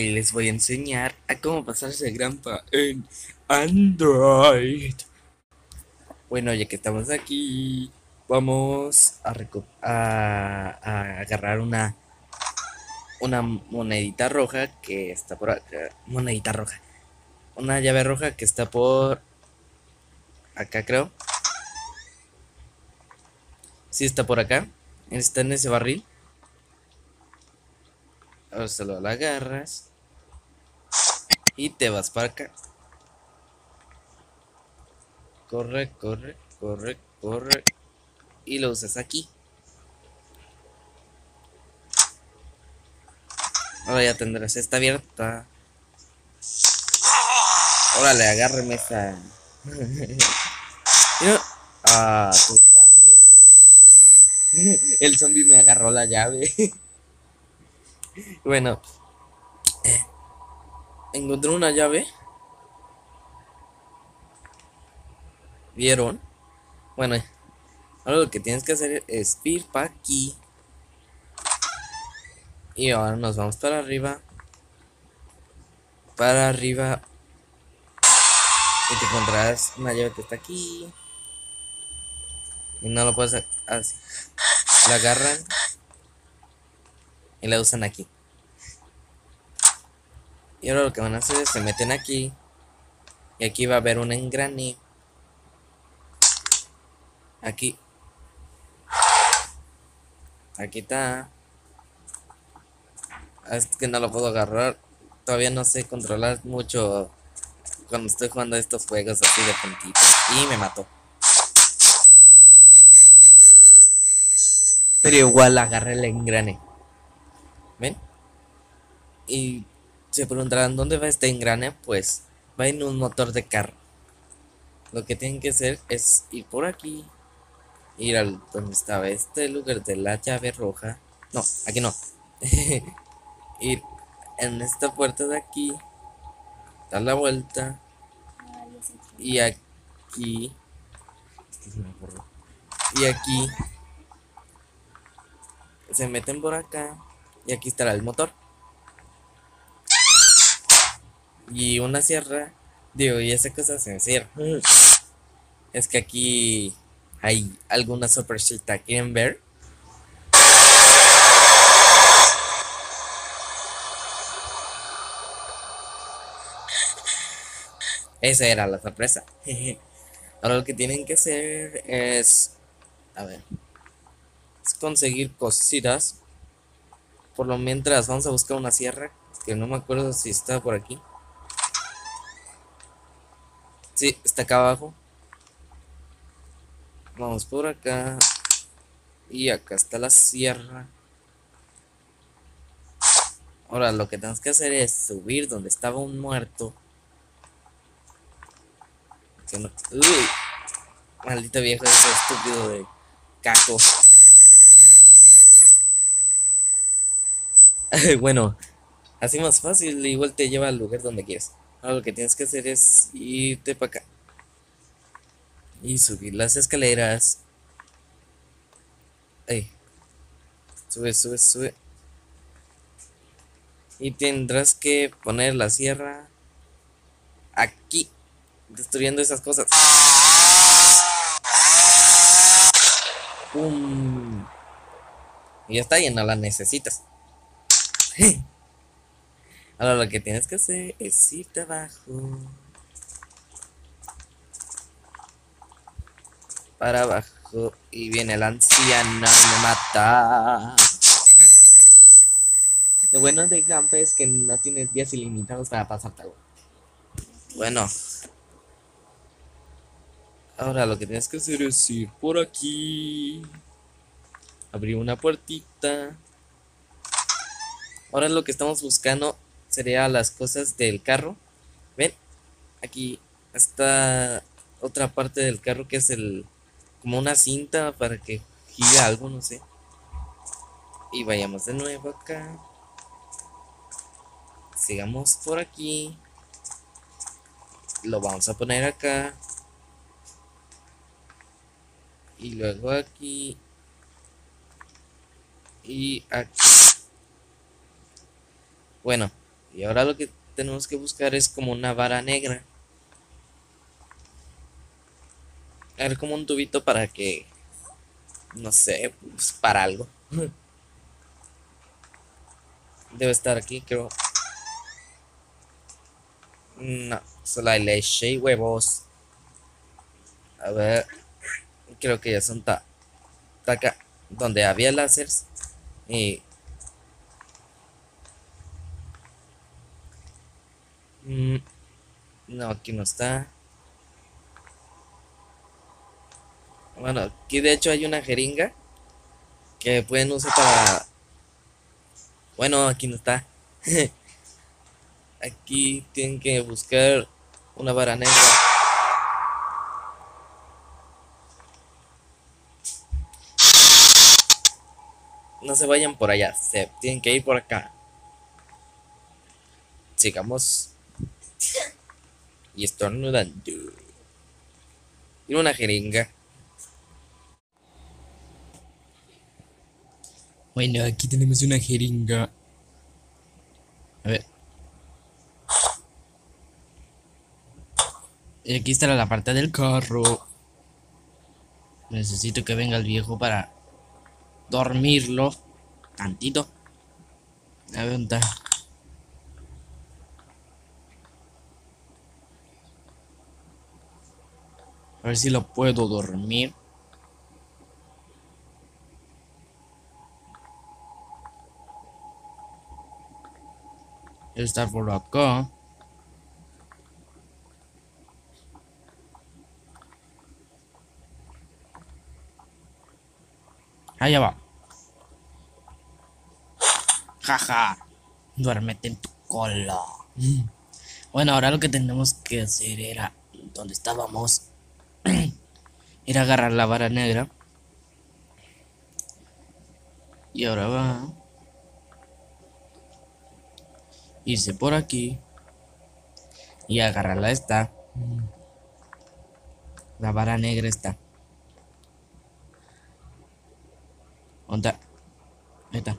Hoy les voy a enseñar a cómo pasarse Grampa en Android. Bueno, ya que estamos aquí, vamos a, a, agarrar una una monedita roja que está por acá. Monedita roja. Una llave roja que está por acá, creo. Sí, está por acá. Está en ese barril. Ahora solo la agarras. Y te vas para acá. Corre, corre, corre, corre. Y lo usas aquí. Ahora ya tendrás esta abierta. Órale, agárreme esa. ah, tú también. El zombie me agarró la llave. bueno. Eh, encontré una llave. ¿Vieron? Bueno, ahora lo que tienes que hacer es ir para aquí. Y ahora nos vamos para arriba. Para arriba. Y te encontrarás una llave que está aquí. Y no lo puedes así. La agarran. Y la usan aquí. Y ahora lo que van a hacer es se meten aquí. Y aquí va a haber un engrane. Aquí. Aquí está. Es que no lo puedo agarrar. Todavía no sé controlar mucho cuando estoy jugando estos juegos así de puntitos. Y me mató. Pero igual agarré el engrane. ¿Ven? Y se preguntarán dónde va este engrane. Pues va en un motor de carro. Lo que tienen que hacer es ir por aquí. Ir al donde estaba este lugar de la llave roja. No, aquí no. ir en esta puerta de aquí. Dar la vuelta. Y aquí. Y aquí. Se meten por acá. Y aquí estará el motor. Y una sierra. Digo, y esa cosa se cierra. Es que aquí hay alguna sorpresita. ¿Quieren ver? Esa era la sorpresa. Ahora lo que tienen que hacer es... A ver. Es conseguir cositas. Por lo mientras vamos a buscar una sierra. Que no me acuerdo si está por aquí. Sí, está acá abajo. Vamos por acá. Y acá está la sierra. Ahora lo que tenemos que hacer es subir donde estaba un muerto. Uy, maldito viejo ese estúpido de caco. bueno, así más fácil, igual te lleva al lugar donde quieres. Ahora lo que tienes que hacer es irte para acá. Y subir las escaleras. Sube, sube, sube. Y tendrás que poner la sierra aquí destruyendo esas cosas. ¡Pum! Y ya está, y no la necesitas. Ahora lo que tienes que hacer es irte abajo. Para abajo. Y viene el anciano y me mata. Lo bueno de Gampa es que no tienes días ilimitados para pasarte algo. Bueno, Ahora lo que tienes que hacer es ir por aquí. Abrir una puertita. Ahora lo que estamos buscando sería las cosas del carro. ¿Ven? Aquí está otra parte del carro que es el como una cinta para que gire algo, no sé. Y vayamos de nuevo acá. Sigamos por aquí. Lo vamos a poner acá y luego aquí y aquí bueno Y ahora lo que tenemos que buscar es como una vara negra. A como un tubito para que... No sé, pues para algo. Debe estar aquí, creo. No, solo hay leche y huevos. A ver. Creo que ya son ta, acá. Donde había láseres. Y. Mm, no, aquí no está. Bueno, aquí de hecho hay una jeringa que pueden usar para... Bueno, aquí no está. aquí tienen que buscar una vara negra. No se vayan por allá, se tienen que ir por acá. Sigamos. Y estornudando. Y una jeringa. Bueno, aquí tenemos una jeringa. A ver. Y aquí está la parte del carro. Necesito que venga el viejo para dormirlo. Tantito. A ver, ¿dónde está? Ver si lo puedo dormir. Está por acá. Allá va. Jaja. Duérmete en tu cola. Bueno, ahora lo que tenemos que hacer era donde estábamos. era agarrar la vara negra. Y ahora va. Irse por aquí. Y agarrarla esta. La vara negra está. ¿Dónde está? Ahí está.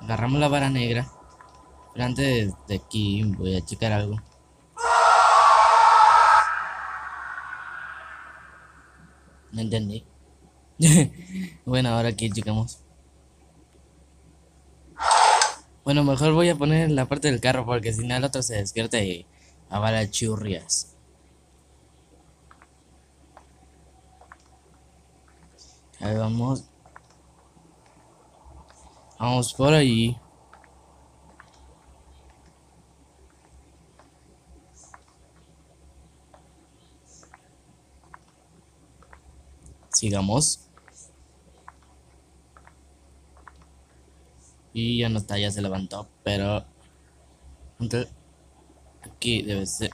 Agarramos la vara negra. Pero antes de aquí voy a checar algo. No entendí. bueno, ahora aquí checamos. Bueno, mejor voy a poner la parte del carro porque si no el otro se despierta y avala churrias. Ahí vamos. Vamos por ahí. Sigamos. Y ya no está, ya se levantó, pero... Entonces, aquí debe ser...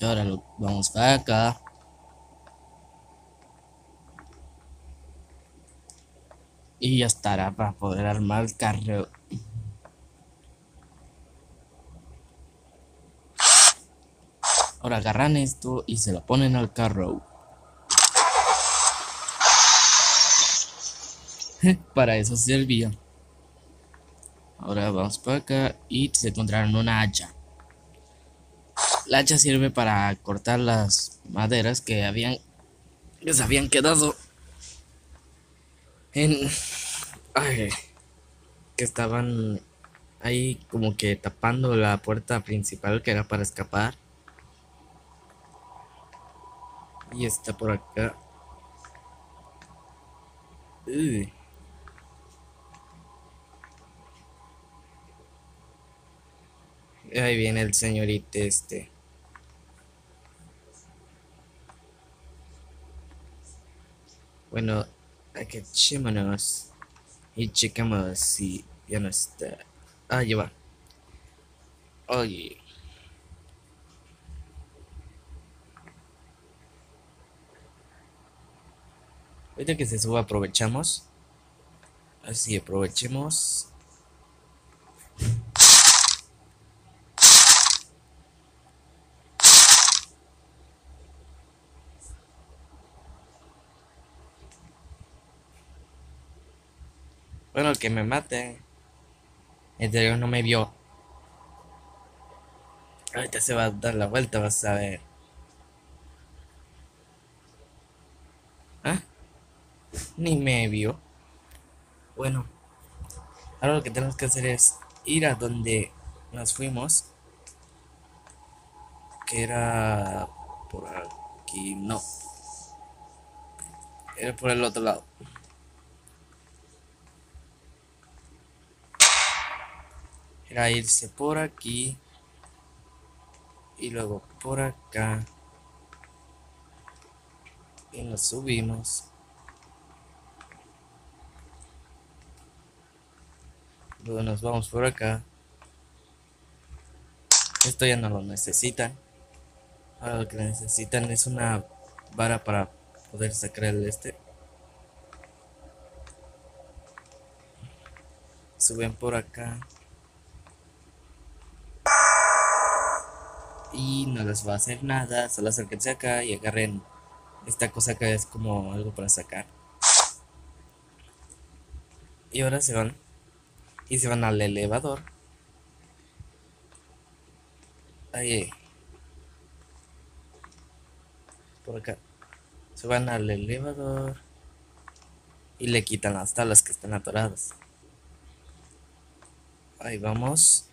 Y ahora lo vamos para acá. Y ya estará para poder armar el carro. Agarran esto y se lo ponen al carro. para eso servía. Ahora vamos para acá y se encontraron una hacha. La hacha sirve para cortar las maderas que habían que se habían quedado en que estaban ahí como que tapando la puerta principal que era para escapar. Y está por acá. Uy. Ahí viene el señorito este. Bueno, agachémonos y checamos si ya no está. Ah, ya va. Oye. Ahorita que se suba aprovechamos. Así aprovechemos. Bueno, que me mate. El no me vio. Ahorita se va a dar la vuelta, vas a ver. ¿Ah? Ni me vio. Bueno. Ahora lo que tenemos que hacer es ir a donde nos fuimos. Que era por aquí. No. Era por el otro lado. Era irse por aquí. Y luego por acá. Y nos subimos. Luego nos vamos por acá. Esto ya no lo necesitan. Ahora lo que necesitan es una vara para poder sacar el este. Suben por acá. Y no les va a hacer nada. Solo acérquense acá y agarren esta cosa que es como algo para sacar. Y ahora se van. Y se van al elevador. Ahí. Por acá. Se van al elevador. Y le quitan las tablas que están atoradas. Ahí vamos.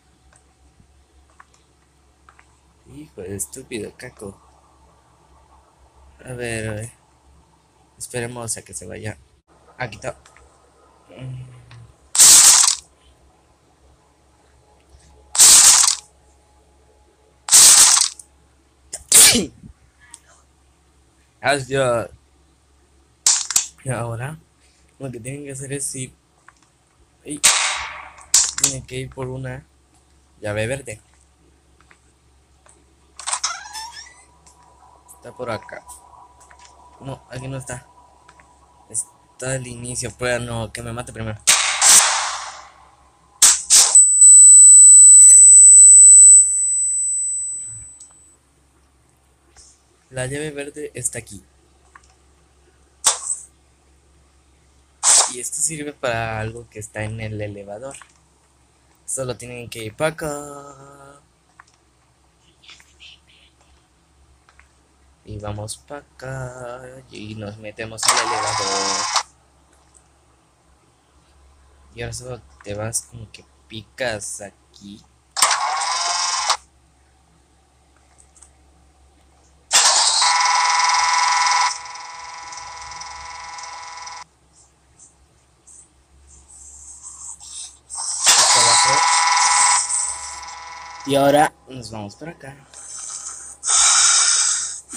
Hijo de estúpido caco. A ver, a ver. Esperemos a que se vaya. Aquí está. Y ahora lo que tienen que hacer es ir. Tienen que ir por una llave verde. Está por acá. No, aquí no está. Está el inicio, pero no, que me mate primero. La llave verde está aquí. Y esto sirve para algo que está en el elevador. Solo tienen que ir para acá. Y vamos para acá. Y nos metemos al elevador. Y ahora solo te vas como que picas aquí. Y ahora nos vamos para acá.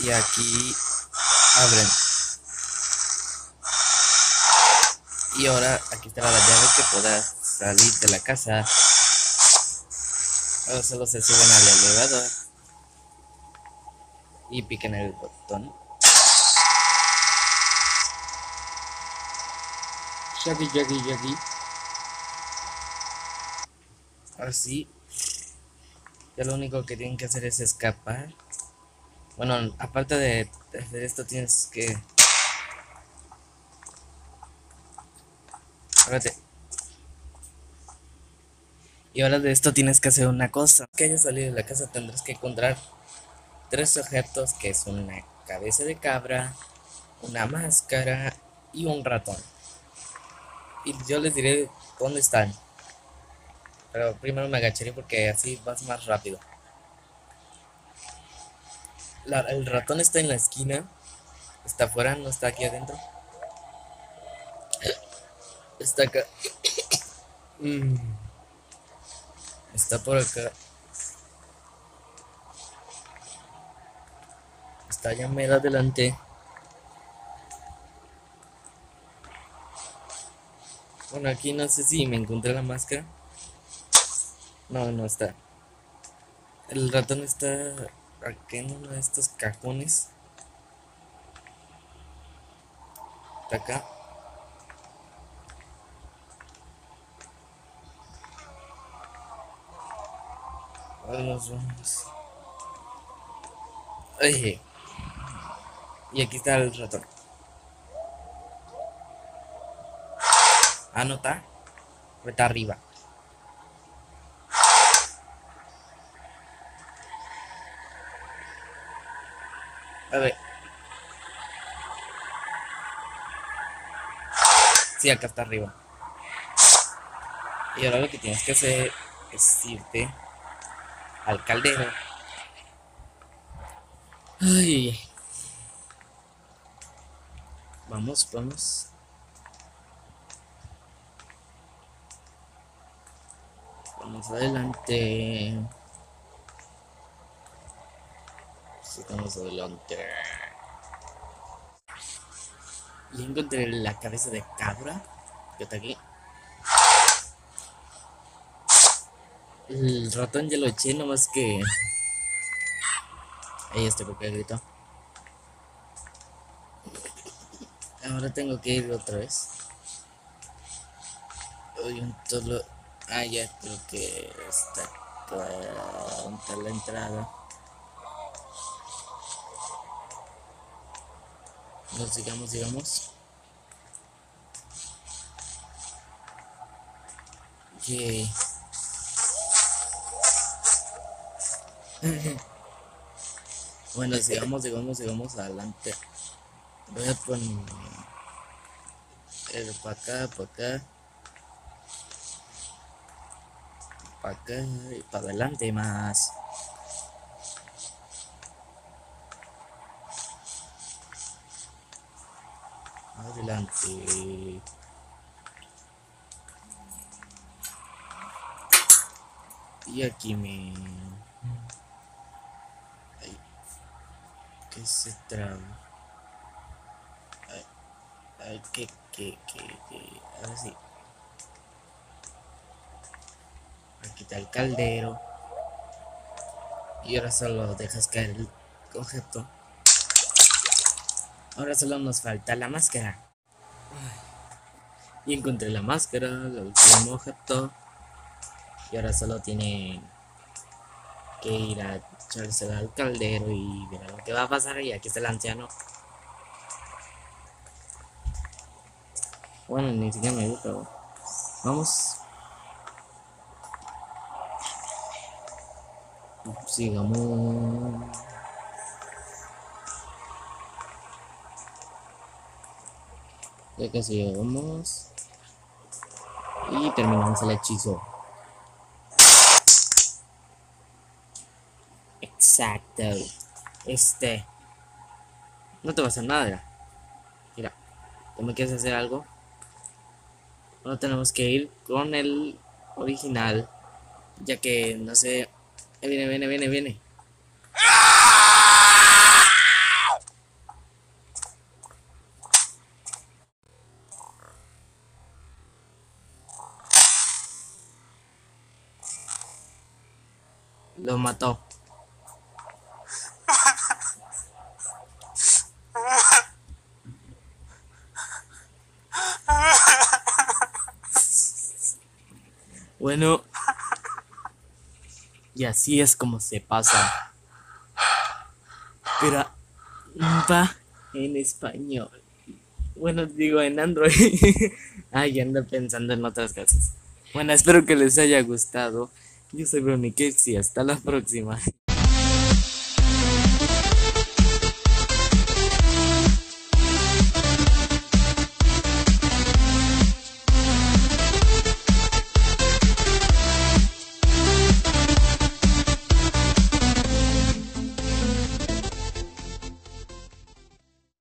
Y aquí abren. Y ahora aquí está la llave que podrás salir de la casa. Ahora solo se suben al elevador. Y piquen el botón. Shaggy, Shaggy, Shaggy. Así lo único que tienen que hacer es escapar. Bueno, aparte de esto tienes que... Espérate. Y ahora de esto tienes que hacer una cosa. Que hayas salido de la casa tendrás que encontrar tres objetos que es una cabeza de cabra, una máscara y un ratón. Y yo les diré dónde están. Pero primero me agacharé porque así vas más rápido. el ratón está en la esquina. Está afuera, no está aquí adentro. Está acá. Mm. Está por acá. Está ya medio adelante. Bueno, aquí no sé si me encontré la máscara. No, no está. El ratón está aquí en uno de estos cajones. Está acá. Vamos. Oye. Y aquí está el ratón. Anota. Vete arriba. A ver. Sí, acá está arriba. Y ahora lo que tienes que hacer es irte al caldero. Ay. Vamos, vamos. Vamos adelante. Sigamos adelante. Y encontré la cabeza de cabra que está aquí. El ratón ya lo eché, nomás que. Ahí está porque gritó. Ahora tengo que ir otra vez. Hoy un solo. Ah, ya creo que está acá. ¿Dónde está la entrada? No, sigamos, sigamos. Yay. bueno, sigamos, sigamos, sigamos adelante. Voy a poner el para acá, para acá, para acá y para adelante más. Adelante. Y aquí me... Ay, ¿Qué se traba? Ay, ay, que, que, que, que... Ahora sí. Aquí está el caldero. Y ahora solo dejas caer el objeto. Ahora solo nos falta la máscara. Y encontré la máscara, el último objeto. Y ahora solo tiene que ir a echarse al caldero y ver lo que va a pasar. Y aquí está el anciano. Bueno, ni siquiera me gusta. Vamos. Sigamos. Ya casi llegamos. Y terminamos el hechizo. Exacto. Este. No te va a hacer nada. Mira. ¿Tú me quieres hacer algo? Ahora tenemos que ir con el original. Ya que no sé. Viene, viene, viene, viene. Mató. Bueno. Y así es como se pasa. Pero va en español. Bueno, digo en Android. Ay, ando pensando en otras cosas. Bueno, espero que les haya gustado. Yo soy Brony y hasta la próxima.